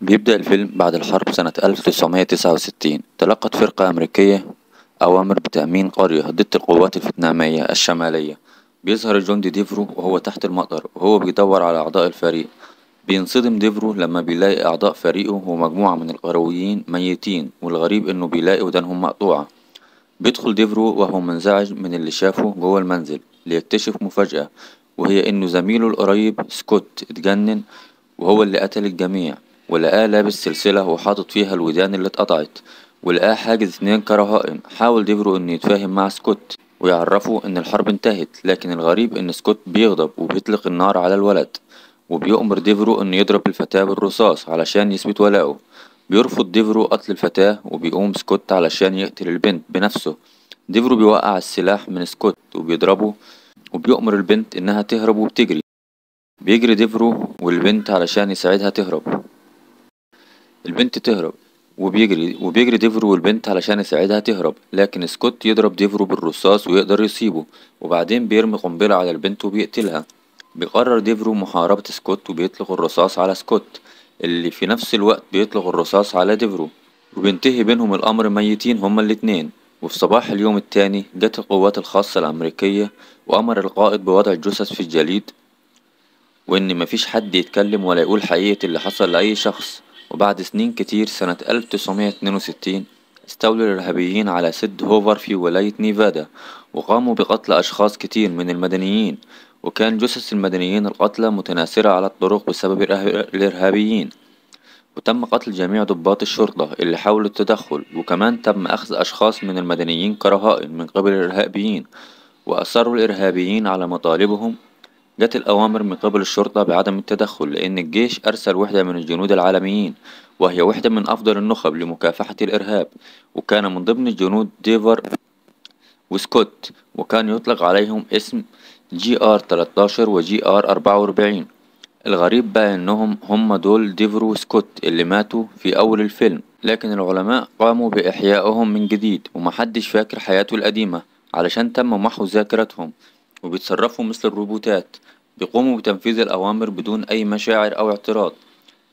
بيبدأ الفيلم بعد الحرب سنة ألف تسعمية تسعة وستين. تلقت فرقة أمريكية أوامر بتأمين قرية ضد القوات الفيتنامية الشمالية. بيظهر الجندي ديفرو وهو تحت المطر وهو بيدور على أعضاء الفريق. بينصدم ديفرو لما بيلاقي أعضاء فريقه ومجموعة من القرويين ميتين والغريب إنه بيلاقي ودانهم مقطوعة. بيدخل ديفرو وهو منزعج من اللي شافه جوه المنزل ليكتشف مفاجأة وهي إنه زميله القريب سكوت اتجنن وهو اللي قتل الجميع. ولقاه لابس سلسلة وحاطط فيها الودان اللي اتقطعت. ولقاه حاجز اتنين كرهائن. حاول ديفرو انه يتفاهم مع سكوت ويعرفه إن الحرب انتهت لكن الغريب إن سكوت بيغضب وبيطلق النار على الولد. وبيؤمر ديفرو إنه يضرب الفتاة بالرصاص علشان يثبت ولاءه بيرفض ديفرو قتل الفتاة وبيقوم سكوت علشان يقتل البنت بنفسه. ديفرو بيوقع السلاح من سكوت وبيضربه وبيؤمر البنت إنها تهرب وبتجري. بيجري ديفرو والبنت علشان يساعدها تهرب. البنت تهرب وبيجري وبيجري ديفرو والبنت علشان يساعدها تهرب لكن سكوت يضرب ديفرو بالرصاص ويقدر يصيبه وبعدين بيرمي قنبلة على البنت وبيقتلها. بيقرر ديفرو محاربة سكوت وبيطلق الرصاص على سكوت اللي في نفس الوقت بيطلق الرصاص على ديفرو. وبينتهي بينهم الأمر ميتين هما الاتنين. وفي صباح اليوم التاني جت القوات الخاصة الأمريكية وأمر القائد بوضع الجثث في الجليد وإن مفيش حد يتكلم ولا يقول حقيقة اللي حصل لأي شخص. وبعد سنين كتير سنة ألف تسعمية اتنين وستين استولى الإرهابيين على سد هوفر في ولاية نيفادا وقاموا بقتل أشخاص كتير من المدنيين وكان جثث المدنيين القتلى متناثرة على الطرق بسبب الإرهابيين. وتم قتل جميع ضباط الشرطة اللي حاولوا التدخل وكمان تم أخذ أشخاص من المدنيين كرهائن من قبل الإرهابيين وأصروا الإرهابيين على مطالبهم جت الأوامر من قبل الشرطة بعدم التدخل لأن الجيش أرسل وحدة من الجنود العالميين وهي وحدة من أفضل النخب لمكافحة الإرهاب. وكان من ضمن الجنود ديفرو وسكوت وكان يطلق عليهم اسم GR 13 و GR 44 الغريب بقى إنهم هم دول ديفرو وسكوت اللي ماتوا في أول الفيلم. لكن العلماء قاموا بإحيائهم من جديد ومحدش فاكر حياته القديمة علشان تم محو ذاكرتهم. وبيتصرفوا مثل الروبوتات بيقوموا بتنفيذ الأوامر بدون أي مشاعر أو اعتراض.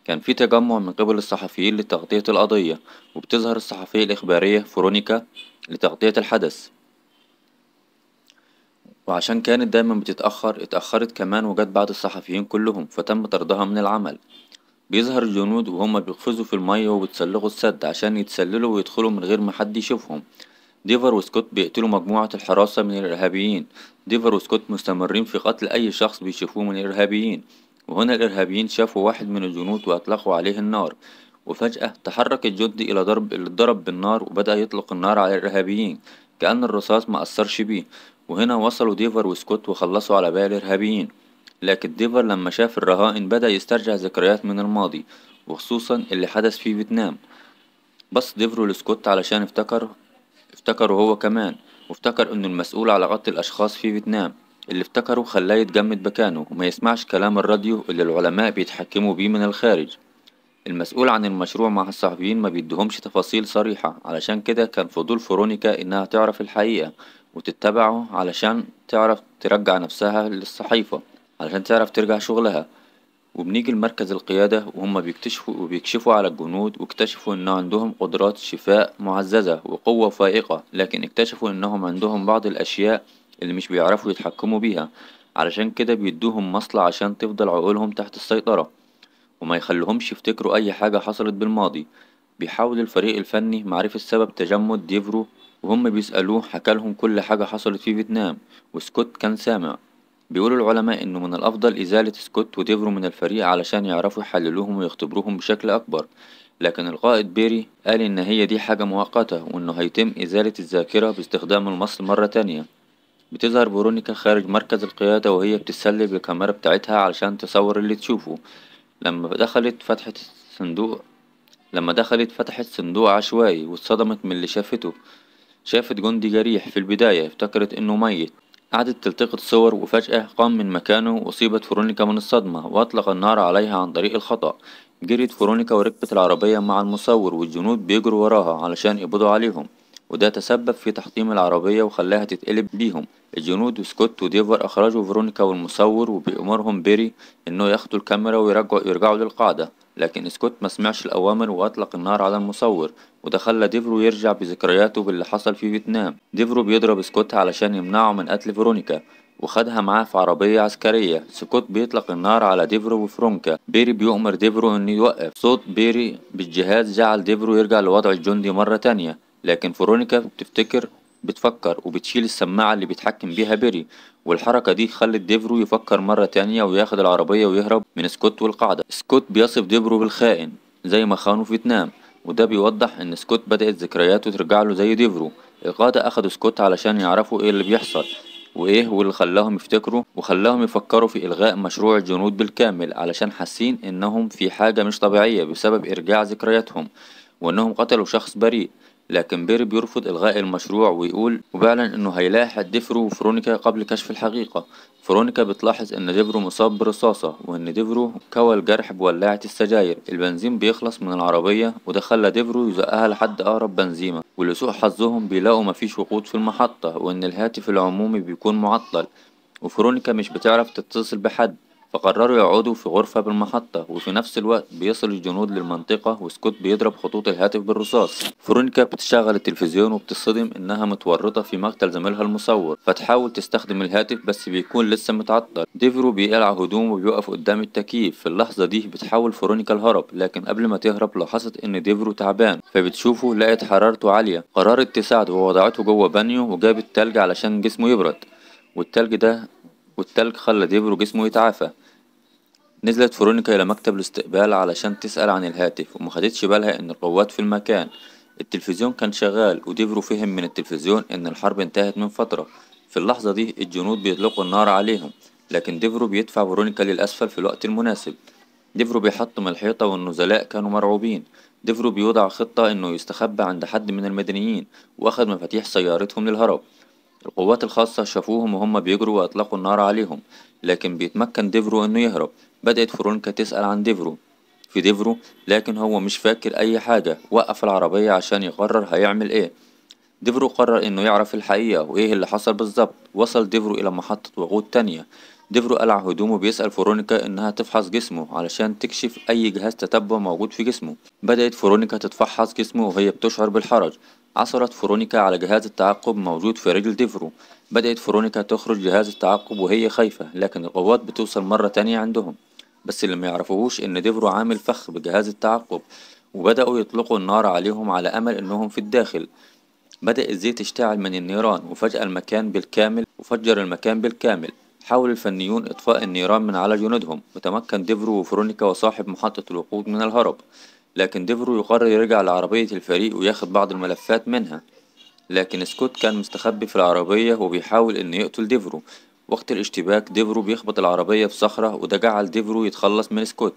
كان في تجمع من قبل الصحفيين لتغطية القضية وبتظهر الصحفية الإخبارية فرونيكا لتغطية الحدث. وعشان كانت دايما بتتأخر اتأخرت كمان وجت بعد الصحفيين كلهم فتم طردها من العمل. بيظهر الجنود وهم بيقفزوا في المية وبيتسلقوا السد عشان يتسللوا ويدخلوا من غير ما حد يشوفهم. ديفر وسكوت بيقتلوا مجموعة الحراسة من الإرهابيين. ديفر وسكوت مستمرين في قتل أي شخص بيشوفوه من الإرهابيين. وهنا الإرهابيين شافوا واحد من الجنود وأطلقوا عليه النار. وفجأة تحرك الجندي إلى ضرب اللي اتضرب بالنار وبدأ يطلق النار على الإرهابيين كأن الرصاص ما أثرش بيه. وهنا وصلوا ديفر وسكوت وخلصوا على باقي الإرهابيين. لكن ديفر لما شاف الرهائن بدأ يسترجع ذكريات من الماضي وخصوصا اللي حدث في فيتنام. بص ديفرو لسكوت علشان افتكر افتكره هو كمان وافتكر إنه المسؤول على قتل الأشخاص في فيتنام اللي افتكره خلاه يتجمد مكانه وما يسمعش كلام الراديو اللي العلماء بيتحكموا بيه من الخارج. المسؤول عن المشروع مع الصحفيين ما بيدهمش تفاصيل صريحة علشان كده كان فضول فرونيكا إنها تعرف الحقيقة وتتبعه علشان تعرف ترجع نفسها للصحيفة علشان تعرف ترجع شغلها. وبنيجي لمركز القيادة وهم بيكتشفوا وبيكشفوا على الجنود واكتشفوا إن عندهم قدرات شفاء معززة وقوة فائقة لكن اكتشفوا إنهم عندهم بعض الأشياء اللي مش بيعرفوا يتحكموا بيها. علشان كده بيدوهم مصلة عشان تفضل عقولهم تحت السيطرة وما يخليهمش يفتكروا أي حاجة حصلت بالماضي. بيحاول الفريق الفني معرفة سبب تجمد ديفرو وهم بيسألوه حكالهم كل حاجة حصلت في فيتنام وسكوت كان سامع. بيقول العلماء إنه من الأفضل إزالة سكوت وديفرو من الفريق علشان يعرفوا يحللوهم ويختبروهم بشكل أكبر. لكن القائد بيري قال إن هي دي حاجة مؤقتة وإنه هيتم إزالة الذاكرة باستخدام المصل مرة تانية. بتظهر فيرونيكا خارج مركز القيادة وهي بتتسلل بالكاميرا بتاعتها علشان تصور اللي تشوفه. لما دخلت فتحت صندوق لما دخلت فتحت صندوق عشوائي واتصدمت من اللي شافته. شافت جندي جريح في البداية افتكرت إنه ميت. قعدت تلتقط صور وفجأة قام من مكانه وأصيبت فرونيكا من الصدمة وأطلق النار عليها عن طريق الخطأ. جريت فرونيكا وركبت العربية مع المصور والجنود بيجروا وراها علشان يقبضوا عليهم. وده تسبب في تحطيم العربية وخلاها تتقلب بيهم. الجنود وسكوت وديفر أخرجوا فيرونيكا والمصور وبأمرهم بيري إنه ياخدوا الكاميرا ويرجعوا يرجعوا للقاعدة. لكن سكوت مسمعش الأوامر وأطلق النار على المصور وده خلى ديفرو يرجع بذكرياته باللي حصل في فيتنام. ديفرو بيضرب سكوت علشان يمنعه من قتل فيرونيكا وخدها معاه في عربية عسكرية. سكوت بيطلق النار على ديفرو وفرونكا. بيري بيؤمر ديفرو إنه يوقف. صوت بيري بالجهاز جعل ديفرو يرجع لوضع الجندي مرة تانية. لكن فرونيكا بتفتكر بتفكر وبتشيل السماعة اللي بيتحكم بيها بيري والحركة دي خلت ديفرو يفكر مرة تانية وياخد العربية ويهرب من سكوت والقاعدة. سكوت بيصف ديفرو بالخائن زي ما خانه في فيتنام وده بيوضح إن سكوت بدأت ذكرياته ترجعله زي ديفرو. القادة أخدوا سكوت علشان يعرفوا إيه اللي بيحصل وإيه واللي خلاهم يفتكروا وخلاهم يفكروا في إلغاء مشروع الجنود بالكامل علشان حاسين إنهم في حاجة مش طبيعية بسبب إرجاع ذكرياتهم وإنهم قتلوا شخص بريء. لكن بيري بيرفض إلغاء المشروع ويقول وبيعلن إنه هيلاحق ديفرو وفرونيكا قبل كشف الحقيقة. فرونيكا بتلاحظ إن ديفرو مصاب برصاصة وإن ديفرو كوى الجرح بولاعة السجاير. البنزين بيخلص من العربية وده خلى ديفرو يزقها لحد أقرب بنزينة. ولسوء حظهم بيلاقوا مفيش وقود في المحطة وإن الهاتف العمومي بيكون معطل. وفرونيكا مش بتعرف تتصل بحد. فقرروا يقعدوا في غرفة بالمحطة وفي نفس الوقت بيصل الجنود للمنطقة وسكوت بيضرب خطوط الهاتف بالرصاص. فرونيكا بتشغل التلفزيون وبتصدم إنها متورطة في مقتل زميلها المصور. فتحاول تستخدم الهاتف بس بيكون لسه متعطل. ديفرو بيقلع هدومه وبيقف قدام التكييف. في اللحظة دي بتحاول فرونيكا الهرب لكن قبل ما تهرب لاحظت إن ديفرو تعبان. فبتشوفه لقت حرارته عالية. قررت تساعده ووضعته جوه بانيو وجابت تلج علشان جسمه يبرد. والتلج ده والتلج خلى ديفرو جسمه يتعافى. نزلت فرونيكا إلى مكتب الاستقبال علشان تسأل عن الهاتف ومخدتش بالها إن القوات في المكان. التلفزيون كان شغال وديفرو فهم من التلفزيون إن الحرب انتهت من فترة. في اللحظة دي الجنود بيطلقوا النار عليهم لكن ديفرو بيدفع فرونيكا للأسفل في الوقت المناسب. ديفرو بيحطم الحيطة والنزلاء كانوا مرعوبين. ديفرو بيوضع خطة إنه يستخبى عند حد من المدنيين وأخد مفاتيح سيارتهم للهرب. القوات الخاصة شافوهم وهم بيجروا وأطلقوا النار عليهم لكن بيتمكن ديفرو إنه يهرب. بدأت فرونيكا تسأل عن ديفرو. في ديفرو لكن هو مش فاكر أي حاجة وقف العربية عشان يقرر هيعمل إيه. ديفرو قرر إنه يعرف الحقيقة وإيه اللي حصل بالظبط. وصل ديفرو إلى محطة وقود تانية. ديفرو قلع هدومه بيسأل فرونيكا إنها تفحص جسمه علشان تكشف أي جهاز تتبع موجود في جسمه. بدأت فرونيكا تتفحص جسمه وهي بتشعر بالحرج. عثرت فرونيكا على جهاز التعقب موجود في رجل ديفرو. بدأت فرونيكا تخرج جهاز التعقب وهي خايفة لكن القوات بتوصل مرة تانية عندهم. بس اللي ميعرفوهوش إن ديفرو عامل فخ بجهاز التعقب وبدأوا يطلقوا النار عليهم على أمل إنهم في الداخل. بدأ الزيت يشتعل من النيران وفجأة المكان بالكامل وفجر المكان بالكامل. حاول الفنيون إطفاء النيران من على جنودهم. وتمكن ديفرو وفرونيكا وصاحب محطة الوقود من الهرب. لكن ديفرو يقرر يرجع لعربية الفريق وياخد بعض الملفات منها. لكن سكوت كان مستخبي في العربية وبيحاول إنه يقتل ديفرو. وقت الاشتباك ديفرو بيخبط العربية في صخرة وده جعل ديفرو يتخلص من سكوت.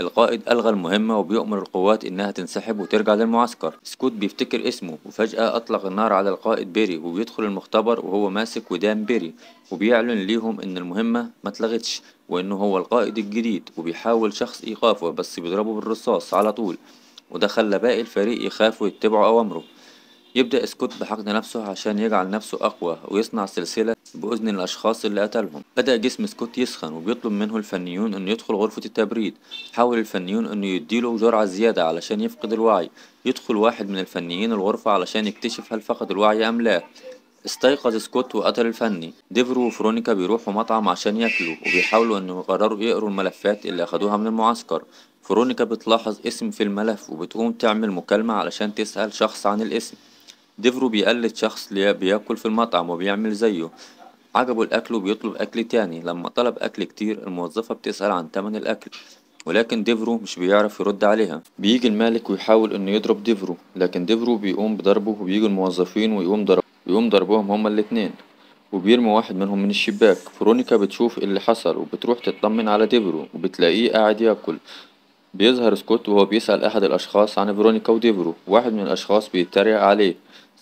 القائد ألغى المهمة وبيؤمر القوات إنها تنسحب وترجع للمعسكر. سكوت بيفتكر اسمه وفجأة أطلق النار على القائد بيري وبيدخل المختبر وهو ماسك ودان بيري وبيعلن ليهم إن المهمة ما اتلغتش وإنه هو القائد الجديد وبيحاول شخص إيقافه بس بيضربه بالرصاص على طول وده خلى باقي الفريق يخافوا يتبعوا أوامره. يبدأ سكوت بحقن نفسه عشان يجعل نفسه أقوى ويصنع سلسلة بأذن الأشخاص اللي قتلهم. بدأ جسم سكوت يسخن وبيطلب منه الفنيون إنه يدخل غرفة التبريد. حاول الفنيون إنه يديله جرعة زيادة علشان يفقد الوعي. يدخل واحد من الفنيين الغرفة علشان يكتشف هل فقد الوعي أم لا. استيقظ سكوت وقتل الفني. ديفرو وفرونيكا بيروحوا مطعم عشان ياكلوا وبيحاولوا انهم يقرروا يقروا الملفات اللي أخدوها من المعسكر. فرونيكا بتلاحظ اسم في الملف وبتقوم تعمل مكالمة علشان تسأل شخص عن الاسم. ديفرو بيقلد شخص بياكل في المطعم وبيعمل زيه. عجبه الأكل وبيطلب أكل تاني. لما طلب أكل كتير الموظفة بتسأل عن تمن الأكل ولكن ديفرو مش بيعرف يرد عليها. بيجي المالك ويحاول إنه يضرب ديفرو لكن ديفرو بيقوم بضربه وبيجي الموظفين ويقوم ضرب ويقوم ضربهم هما الاتنين. وبيرمي واحد منهم من الشباك. فرونيكا بتشوف اللي حصل وبتروح تطمن على ديفرو وبتلاقيه قاعد ياكل. بيظهر سكوت وهو بيسأل أحد الأشخاص عن فيرونيكا وديفرو. واحد من الأشخاص بيتريق عليه.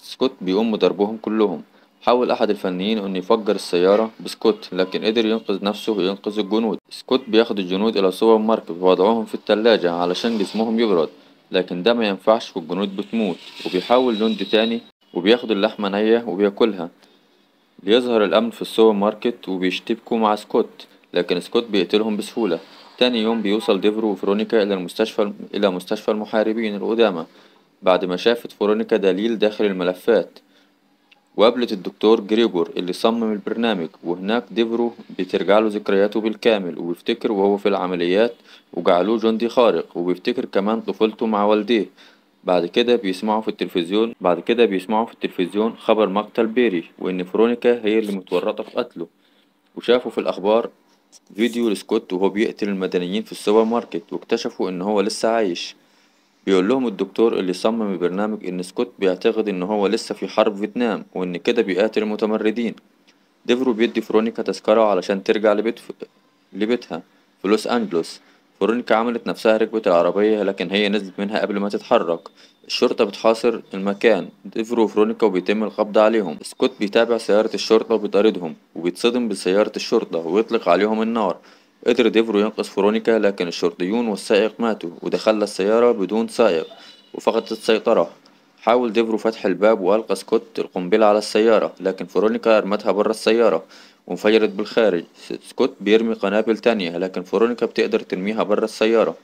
سكوت بيقوم بضربهم كلهم. حاول أحد الفنيين إنه يفجر السيارة بسكوت لكن قدر ينقذ نفسه وينقذ الجنود. سكوت بياخد الجنود إلى سوبر ماركت ووضعهم في التلاجة علشان جسمهم يبرد لكن ده ما ينفعش والجنود بتموت. وبيحاول جندي تاني وبياخد اللحمة نية وبياكلها. بيظهر الأمن في السوبر ماركت وبيشتبكوا مع سكوت لكن سكوت بيقتلهم بسهولة. تاني يوم بيوصل ديفرو وفرونيكا إلى المستشفى إلى مستشفى المحاربين القدامى. بعد ما شافت فرونيكا دليل داخل الملفات وقابلت الدكتور جريجور اللي صمم البرنامج وهناك ديفرو بترجعله ذكرياته بالكامل وبيفتكر وهو في العمليات وجعلوه جندي خارق وبيفتكر كمان طفولته مع والديه. بعد كده بيسمعوا في التلفزيون بعد كده بيسمعوا في التلفزيون خبر مقتل بيري وإن فرونيكا هي اللي متورطة في قتله. وشافوا في الأخبار فيديو لسكوت وهو بيقتل المدنيين في السوبر ماركت واكتشفوا إن هو لسه عايش. بيقول لهم الدكتور اللي صمم البرنامج إن سكوت بيعتقد إن هو لسه في حرب فيتنام وإن كده بيقاتل المتمردين. ديفرو بيدي فرونيكا تذكرة علشان ترجع لبيت لبيتها في لوس أنجلوس. فرونيكا عملت نفسها ركبت العربية لكن هي نزلت منها قبل ما تتحرك. الشرطة بتحاصر المكان. ديفرو وفرونيكا وبيتم القبض عليهم. سكوت بيتابع سيارة الشرطة وبيطاردهم وبيتصدم بسيارة الشرطة ويطلق عليهم النار. قدر ديفرو ينقذ فرونيكا لكن الشرطيون والسائق ماتوا وده خلى السيارة بدون سائق وفقدت السيطرة. حاول ديفرو فتح الباب وألقى سكوت القنبلة على السيارة لكن فرونيكا رمتها برا السيارة وانفجرت بالخارج. سكوت بيرمي قنابل تانية لكن فرونيكا بتقدر ترميها برا السيارة.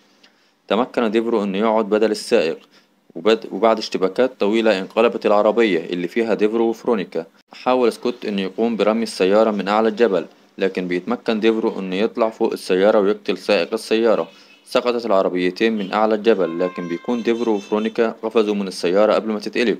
تمكن ديفرو إنه يقعد بدل السائق وبد... وبعد اشتباكات طويلة انقلبت العربية اللي فيها ديفرو وفرونيكا حاول سكوت إنه يقوم برمي السيارة من أعلى الجبل. لكن بيتمكن ديفرو إنه يطلع فوق السيارة ويقتل سائق السيارة. سقطت العربيتين من أعلى الجبل لكن بيكون ديفرو وفرونيكا قفزوا من السيارة قبل ما تتقلب.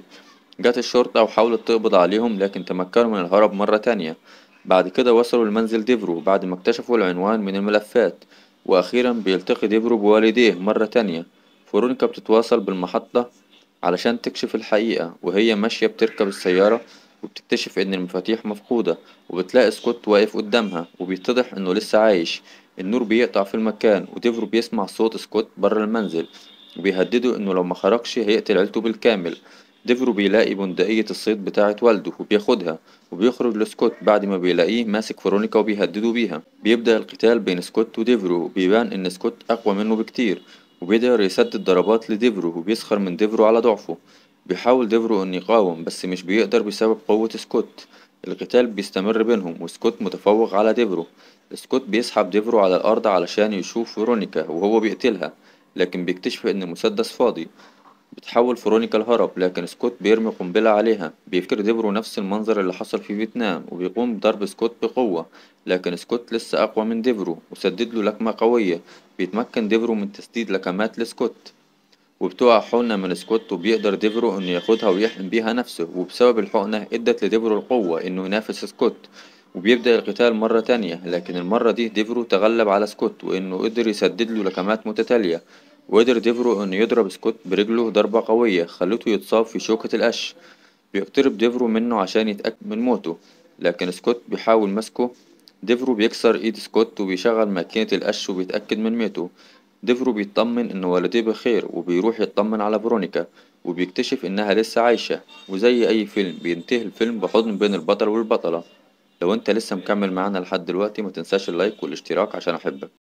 جت الشرطة وحاولت تقبض عليهم لكن تمكنوا من الهرب مرة تانية. بعد كده وصلوا لمنزل ديفرو بعد ما اكتشفوا العنوان من الملفات. وأخيرا بيلتقي ديفرو بوالديه مرة تانية. فرونيكا بتتواصل بالمحطة علشان تكشف الحقيقة وهي ماشية بتركب السيارة وبتكتشف إن المفاتيح مفقودة وبتلاقي سكوت واقف قدامها وبيتضح إنه لسه عايش. النور بيقطع في المكان وديفرو بيسمع صوت سكوت برا المنزل وبيهدده إنه لو مخرجش هيقتل عيلته بالكامل. ديفرو بيلاقي بندقية الصيد بتاعة والده وبياخدها وبيخرج لسكوت بعد ما بيلاقيه ماسك فرونيكا وبيهدده بيها. بيبدأ القتال بين سكوت وديفرو وبيبان إن سكوت أقوى منه بكتير وبيقدر يسدد ضربات لديفرو وبيسخر من ديفرو على ضعفه. بيحاول ديفرو إنه يقاوم بس مش بيقدر بسبب قوة سكوت. القتال بيستمر بينهم وسكوت متفوق على ديفرو. سكوت بيسحب ديفرو على الأرض علشان يشوف فرونيكا وهو بيقتلها لكن بيكتشف إن المسدس فاضي. بتحاول فرونيكا الهرب لكن سكوت بيرمي قنبلة عليها. بيفتكر ديفرو نفس المنظر اللي حصل في فيتنام وبيقوم بضرب سكوت بقوة. لكن سكوت لسه أقوى من ديفرو وسددله لكمة قوية. بيتمكن ديفرو من تسديد لكمات لسكوت. وبتقع حقنة من سكوت وبيقدر ديفرو إنه ياخدها ويحقن بيها نفسه. وبسبب الحقنة إدت لديفرو القوة إنه ينافس سكوت. وبيبدأ القتال مرة تانية لكن المرة دي ديفرو تغلب على سكوت وإنه قدر يسددله لكمات متتالية. وقدر ديفرو إنه يضرب سكوت برجله ضربة قوية خلته يتصاب في شوكة القش. بيقترب ديفرو منه عشان يتأكد من موته لكن سكوت بيحاول مسكه. ديفرو بيكسر إيد سكوت وبيشغل ماكينة القش وبيتأكد من موته ديفرو بيطمن إن والديه بخير وبيروح يطمن على فرونيكا وبيكتشف إنها لسه عايشة وزي أي فيلم بينتهي الفيلم بحضن بين البطل والبطلة. لو أنت لسه مكمل معانا لحد دلوقتي متنساش ال like والاشتراك عشان أحبك.